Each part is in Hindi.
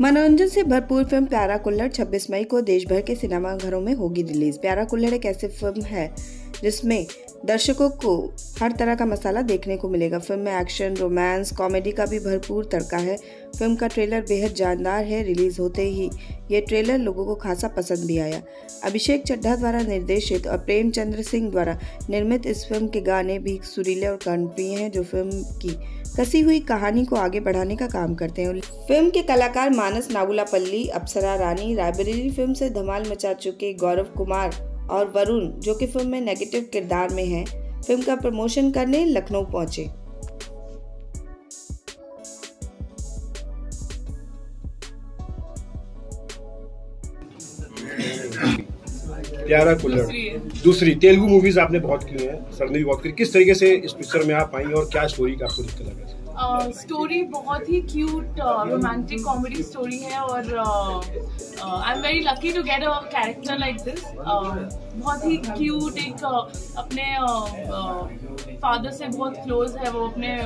मनोरंजन से भरपूर फ़िल्म प्यारा कुल्लर 26 मई को देश भर के सिनेमाघरों में होगी रिलीज़। प्यारा कुल्लड़ एक ऐसी फ़िल्म है जिसमें दर्शकों को हर तरह का मसाला देखने को मिलेगा। फ़िल्म में एक्शन, रोमांस, कॉमेडी का भी भरपूर तड़का है। फ़िल्म का ट्रेलर बेहद जानदार है, रिलीज़ होते ही। ये ट्रेलर लोगों को खासा पसंद भी आया। अभिषेक चड्ढा द्वारा निर्देशित और प्रेमचंद्र सिंह द्वारा निर्मित इस फ़िल्म के गाने भी सुरीले और कर्णप्रिय हैं, जो फ़िल्म की कसी हुई कहानी को आगे बढ़ाने का काम करते हैं। फ़िल्म के कलाकार मानस नागुलापल्ली, अप्सरा रानी, रायबरेली फ़िल्म से धमाल मचा चुके गौरव कुमार और वरुण जो कि फ़िल्म में नेगेटिव किरदार में हैं फ़िल्म का प्रमोशन करने लखनऊ पहुँचे। प्यारा कुल्लड़ दूसरी तेलुगु मूवीज़ आपने बहुत की हैं। सर ने भी बहुत की किस तरीके से इस पिक्चर में आप आई और क्या स्टोरी का आपको दिक्कत लगा? स्टोरी uh, बहुत ही क्यूट रोमांटिक कॉमेडी स्टोरी है और I am very lucky to get a character like this बहुत ही क्यूट एक uh, अपने फादर uh, से बहुत क्लोज है वो अपने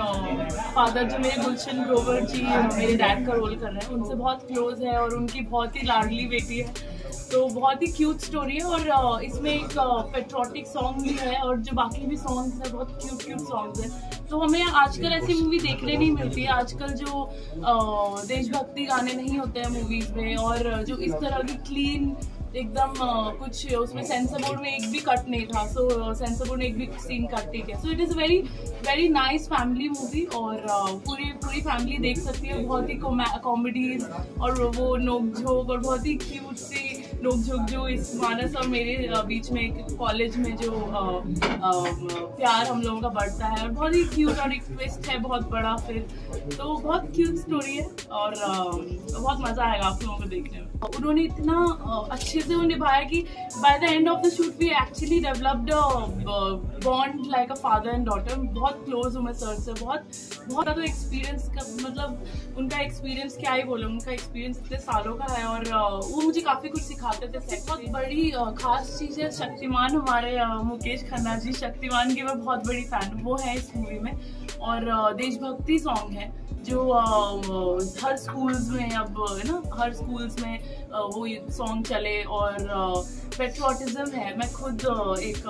फादर जो मेरे गुलशन ग्रोवर जी मेरे डैड का रोल कर रहे हैं उनसे बहुत क्लोज है और उनकी बहुत ही लाडली बेटी है। तो बहुत ही क्यूट स्टोरी है और इसमें एक पेट्रोटिक सॉन्ग भी है और जो बाकी भी सॉन्ग्स हैं बहुत क्यूट क्यूट सॉन्ग्स है। तो हमें आजकल ऐसी मूवी देखने नहीं मिलती। है आजकल जो देशभक्ति गाने नहीं होते हैं मूवीज़ में और जो इस तरह की क्लीन एकदम कुछ उसमें सेंसर बोर्ड में एक भी कट नहीं था। सो सेंसर बोर्ड में एक भी सीन कट नहीं किया। So it is very very nice family movie और पूरी पूरी फैमिली देख सकती है। बहुत ही कॉमेडीज और वो नोकझोंक और बहुत ही क्यूट सी नोक झोंक जो इस मानस और मेरे बीच में एक कॉलेज में जो आ, आ, प्यार हम लोगों का बढ़ता है और बहुत ही क्यूट और एक ट्विस्ट है बहुत बड़ा फिर। तो बहुत क्यूट स्टोरी है और आ, बहुत मज़ा आएगा आप लोगों को देखने में। उन्होंने इतना अच्छे से वो निभाया कि by the end of the shoot we actually developed bond like a father and daughter बहुत क्लोज हूँ मैं सर से बहुत बहुत ज़्यादा एक्सपीरियंस का मतलब उनका एक्सपीरियंस क्या ही बोले उनका एक्सपीरियंस इतने सालों का है और वो मुझे काफ़ी कुछ सिखाते थे बहुत बड़ी खास चीज़ है, शक्तिमान हमारे मुकेश खन्ना जी। शक्तिमान की मैं बहुत बड़ी फ़ैन वो है इस मूवी में। और देशभक्ति सॉन्ग है, जो हर स्कूल्स में अब, है ना, हर स्कूल्स में वो सॉन्ग चले। और पेट्रोटिज्म है। मैं खुद एक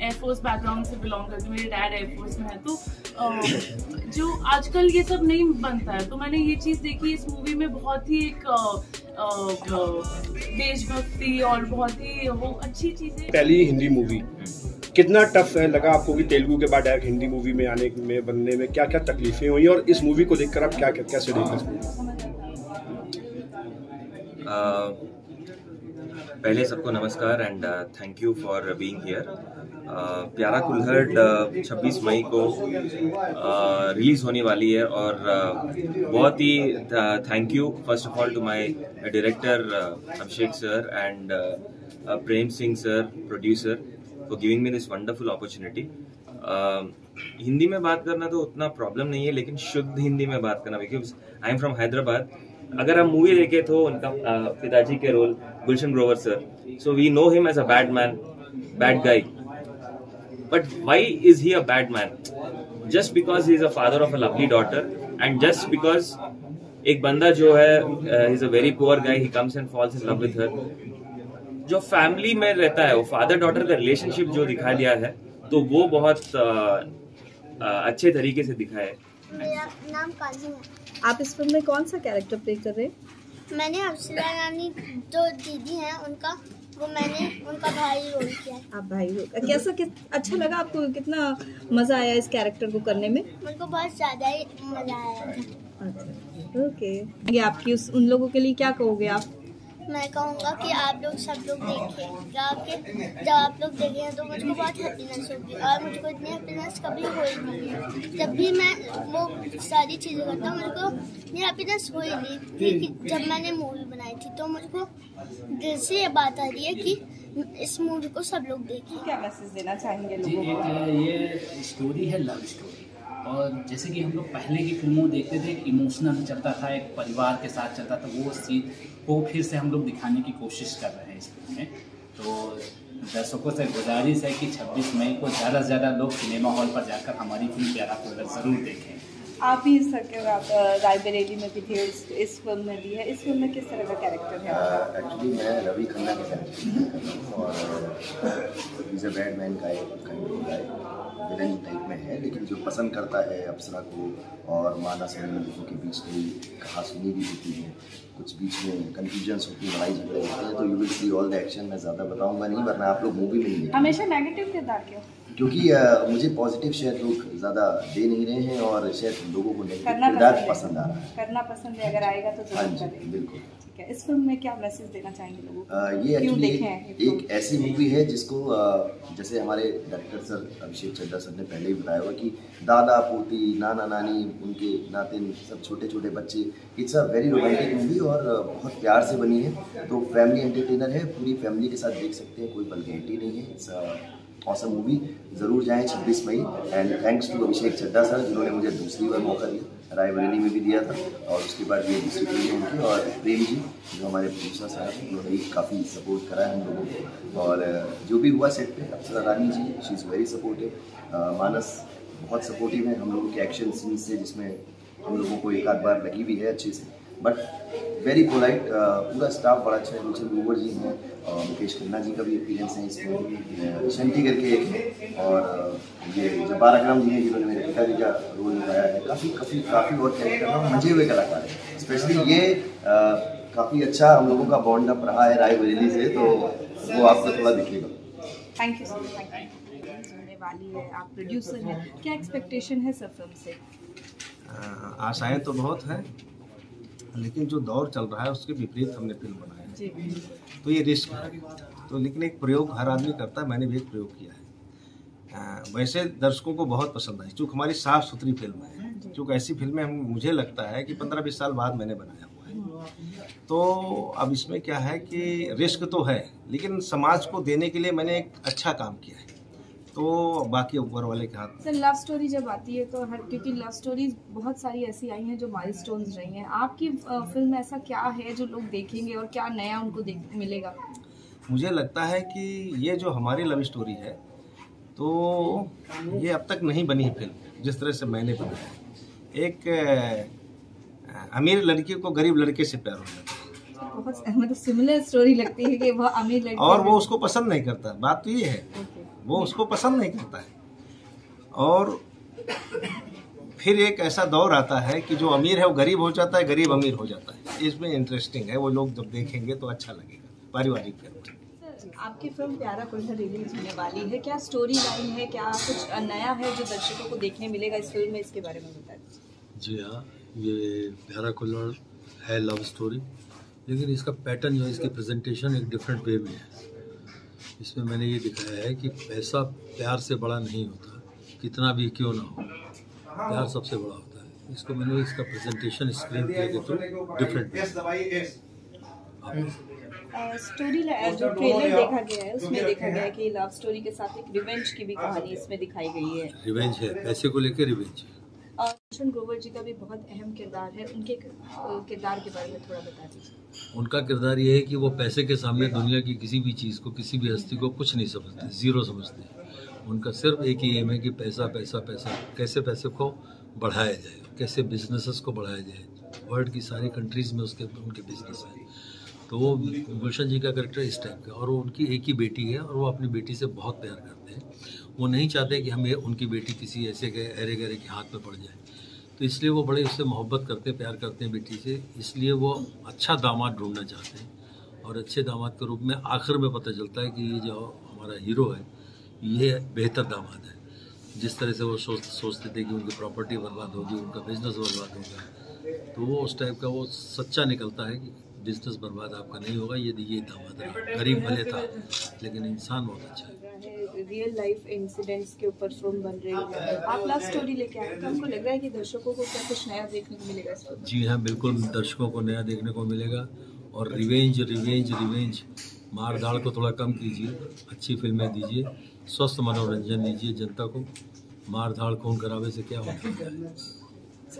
एयरफोर्स बैकग्राउंड से बिलोंग करती हूँ, मेरे डैड एयरफोर्स में है तो जो आजकल ये सब नहीं बनता है। तो मैंने ये चीज़ देखी इस मूवी में बहुत ही एक देशभक्ति और बहुत ही वो अच्छी चीज़ें पहली हिंदी मूवी कितना टफ है लगा आपको कि तेलुगु के बाद डायरेक्ट हिंदी मूवी में आने में बनने में क्या क्या तकलीफें हुई और इस मूवी को देखकर आप क्या क्या कैसे देख पहले सबको नमस्कार and thank you for being here प्यारा कुल्हड़ छब्बीस uh, मई को रिलीज़ होने वाली है और बहुत ही thank you first of all to my director Abhishek sir and Prem Singh sir producer for giving me this wonderful opportunity Hindi में बात करना तो उतना प्रॉब्लम नहीं है लेकिन शुद्ध हिंदी में बात करना because I am from Hyderabad अगर हम मूवी देखे तो उनका पिताजी के role Gulshan Grover sir so we know him as a bad man bad guy but why is he a bad man just because he is a father of a lovely daughter and just because एक बंदा जो है is a very poor guy he comes and falls in love with her जो फैमिली में रहता है वो फादर डॉटर का रिलेशनशिप जो दिखा दिया है तो वो बहुत आ, आ, अच्छे तरीके से दिखा है। मेरा नाम काजी है। आप इस फ़िल्म में कौन सा कैरेक्टर प्ले कर रहे हैं? मैंने अफसरा रानी जो दीदी हैं उनका वो मैंने उनका भाई रोल किया। आप भाई रोल कैसा कि, अच्छा लगा आपको? कितना मज़ा आया इस कैरेक्टर को करने में? उनको बहुत ज़्यादा ही मज़ा आया था। अच्छा ओके ये आपकी उस उन लोगों के लिए क्या कहोगे आप? मैं कहूँगा कि आप लोग सब लोग देखें जब आप लोग देखें तो मुझको बहुत हैप्पीनेस होगी और मुझको इतनी हैप्पीनेस कभी हो ही नहीं है। जब भी मैं वो सारी चीज़ें करता हूँ मुझको इतनी हैप्पीनेस हो ही नहीं थी जब मैंने मूवी बनाई थी तो मुझको दिल से ये बात आ रही है कि इस मूवी को सब लोग देखें। क्या मैसेज देना चाहेंगे लोगों को? ये स्टोरी है लव स्टोरी और जैसे कि हम लोग पहले की फ़िल्मों देखते थे एक इमोशनल चलता था, एक परिवार के साथ चलता था वो सीन को फिर से हम लोग दिखाने की कोशिश कर रहे हैं इस फ़िल्म में। तो दर्शकों से गुजारिश है कि 26 मई को ज़्यादा से ज़्यादा लोग सिनेमा हॉल पर जाकर हमारी फ़िल्म प्यारा कुल्लर ज़रूर देखें। आप भी इस रायबरेली में भी थे इस, इस फ़िल्म में भी है। इस फ़िल्म में किस तरह का कैरेक्टर है एक्चुअली मैं रवि खन्ना के साथ और इज़ अ बैड मैन का विलन टाइप में है लेकिन जो पसंद करता है अप्सरा को और मानस और लोगों के बीच में कहा सुनी भी होती है कुछ बीच में कन्फ्यूजन्स होती है लड़ाई झगड़े होते हैं तो you will see all the action मैं ज़्यादा बताऊँगा नहीं वरना आप लोग मूवी में ही हमेशा नेगेटिव किरदार क्यों? क्योंकि uh, मुझे पॉजिटिव शायद लोग ज़्यादा दे नहीं रहे हैं और शायद लोगों को किरदार पसंद आ रहा है। करना पसंद है अगर आएगा तो हाँ जी बिल्कुल। ठीक है इस फ़िल्म में क्या मैसेज देना चाहेंगे लोगों को? ये एक्चुअली एक, एक ऐसी मूवी है जिसको जैसे हमारे director sir Abhishek Chadha sir ने पहले ही बताया हुआ कि दादा पोती नाना नानी उनके नाते सब छोटे छोटे बच्चे it's a very romantic movie और बहुत प्यार से बनी है। तो फैमिली एंटरटेनर है पूरी फैमिली के साथ देख सकते हैं कोई बलगेरिटी नहीं है इट्स औसम मूवी ज़रूर जाएँ 26 मई and thanks to Abhishek Chadha sir जिन्होंने मुझे दूसरी बार मौका दिया रायबरेली में भी दिया था, और उसके बाद ये दूसरी फ़िल्म उनकी, और प्रेम जी, जो हमारे प्रोड्यूसर साहब हैं, उन्होंने काफ़ी सपोर्ट करा है हम लोगों को, और जो भी हुआ सेट पे Apsara Rani ji she is very supportive Manas बहुत सपोर्टिव है, हम लोगों के एक्शन सीन से, जिसमें हम लोगों को एक आध बार लगी भी है अच्छे से। बट वेरी पोलाइट पूरा स्टाफ बड़ा अच्छा है रुचि ग्रोवर जी हैं और मुकेश खन्ना जी का भी एक्सपीरियंस है इसमें शंटी करके एक है और ये जब्बार अकरम जी हैं जिन्होंने मेरे पिताजी का रोल निभाया है काफ़ी काफ़ी काफ़ी और कैरेक्टर मज़े हुए कलाकार हैं। स्पेशली ये काफ़ी अच्छा हम लोगों का बॉन्ड अप रहा है राय बरेली से तो वो आपको थोड़ा दिखेगा। थैंक यू सर वाली है आप प्रोड्यूसर हैं। क्या एक्सपेक्टेशन है सर फ़िल्म से? आशाएँ तो बहुत हैं लेकिन जो दौर चल रहा है उसके विपरीत हमने फ़िल्म बनाया है। तो ये रिस्क है। तो लेकिन एक प्रयोग हर आदमी करता है मैंने भी एक प्रयोग किया है। आ, वैसे दर्शकों को बहुत पसंद आई। चूँकि हमारी साफ़ सुथरी फ़िल्म है चूँकि ऐसी फ़िल्में हम मुझे लगता है कि पंद्रह बीस साल बाद मैंने बनाया हुआ है। तो अब इसमें क्या है कि रिस्क तो है लेकिन समाज को देने के लिए मैंने एक अच्छा काम किया है। तो बाकी ऊपर वाले के हाथ सर लव स्टोरी जब आती है तो हर क्योंकि लव स्टोरीज बहुत सारी ऐसी आई हैं जो माइलस्टोन्स रही हैं। आपकी फ़िल्म ऐसा क्या है जो लोग देखेंगे और क्या नया उनको मिलेगा? मुझे लगता है कि ये जो हमारी लव स्टोरी है तो ये अब तक नहीं बनी है फ़िल्म जिस तरह से मैंने बनाया एक अमीर लड़की को गरीब लड़के से प्यार हो जाता है। बहुत मतलब सिमिलर स्टोरी लगती है कि वो अमीर लड़की और वो उसको पसंद नहीं करता बात तो ये है। वो उसको पसंद नहीं करता है। और फिर एक ऐसा दौर आता है कि जो अमीर है वो गरीब हो जाता है गरीब अमीर हो जाता है। इसमें इंटरेस्टिंग है वो लोग जब देखेंगे तो अच्छा लगेगा पारिवारिक फ़िल्म आपकी फ़िल्म प्यारा कुल्हर रिलीज़ होने वाली है। क्या स्टोरी लाइन है क्या कुछ नया है जो दर्शकों को देखने मिलेगा इस फ़िल्म में? इसके बारे में बता जी हाँ ये प्यारा कुल्हड़ है लव स्टोरी लेकिन इसका पैटर्न जो है इसकी प्रेजेंटेशन एक डिफरेंट वे में है। इसमें मैंने ये दिखाया है कि पैसा प्यार से बड़ा नहीं होता कितना भी क्यों ना हो प्यार सबसे बड़ा होता है। इसको मैंने इसका प्रेजेंटेशन स्क्रीन प्ले के थ्रू डिफरेंट स्टोरी जो ट्रेलर देखा गया है उसमें देखा गया है कि लव स्टोरी के साथ एक रिवेंज की भी कहानी इसमें दिखाई गई है। रिवेंज है पैसे को लेकर रिवेंज है। और ग्रोवर जी का भी बहुत अहम किरदार है। उनके किरदार के बारे में थोड़ा बता दीजिए। उनका किरदार ये है कि वो पैसे के सामने दुनिया की किसी भी चीज़ को, किसी भी हस्ती को कुछ नहीं समझते, ज़ीरो समझते उनका सिर्फ़ एक ही एम है कि पैसा पैसा पैसा, कैसे पैसे को बढ़ाया जाए, कैसे बिजनेसेस को बढ़ाया जाए। वर्ल्ड की सारी कंट्रीज़ में उसके, उनके बिज़नेस हैं। तो वो गुलशन जी का करेक्टर इस टाइप का और वो उनकी एक ही बेटी है और वो अपनी बेटी से बहुत प्यार करते हैं। वो नहीं चाहते कि हमें उनकी बेटी किसी ऐसे अरे गहरे के हाथ में पड़ जाए। तो इसलिए वो बड़े उससे मोहब्बत करते हैं, प्यार करते हैं बेटी से। इसलिए वो अच्छा दामाद ढूंढना चाहते हैं और अच्छे दामाद के रूप में आखिर में पता चलता है कि ये जो हमारा हीरो है, ये बेहतर दामाद है। जिस तरह से वो सोच, सोचते थे कि उनकी प्रॉपर्टी बर्बाद होगी, उनका बिज़नेस बर्बाद होगा तो वो उस टाइप का वो सच्चा निकलता है कि बिज़नेस बर्बाद आपका नहीं होगा यदि ये दामाद रहा। गरीब भले था लेकिन इंसान बहुत अच्छा है। रियल लाइफ इंसिडेंट्स के ऊपर फ़िल्म बन रही है। आप लव स्टोरी लेके आए तो हमको लग रहा है कि दर्शकों को क्या कुछ नया देखने को मिलेगा जी हाँ बिल्कुल दर्शकों को नया देखने को मिलेगा। और रिवेंज रिवेंज रिवेंज मार धाड़ को थोड़ा कम कीजिए अच्छी फ़िल्में दीजिए स्वस्थ मनोरंजन दीजिए जनता को। मार धाड़ खून करावे से क्या होता है?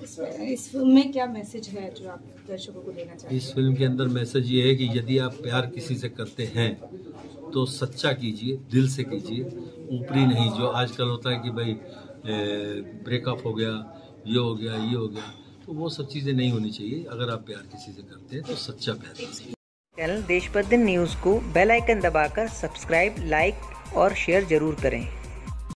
इस फ़िल्म में क्या मैसेज है जो आप दर्शकों को देना चाहते हैं? इस फ़िल्म के अंदर मैसेज ये है कि यदि आप प्यार किसी से करते हैं तो सच्चा कीजिए दिल से कीजिए ऊपरी नहीं। जो आजकल होता है कि भाई ब्रेकअप हो गया ये हो गया ये हो गया तो वो सब चीज़ें नहीं होनी चाहिए। अगर आप प्यार किसी से करते हैं तो सच्चा प्यार कीजिए चैनल देश न्यूज़ को बेल आइकन दबाकर सब्सक्राइब लाइक और शेयर ज़रूर करें।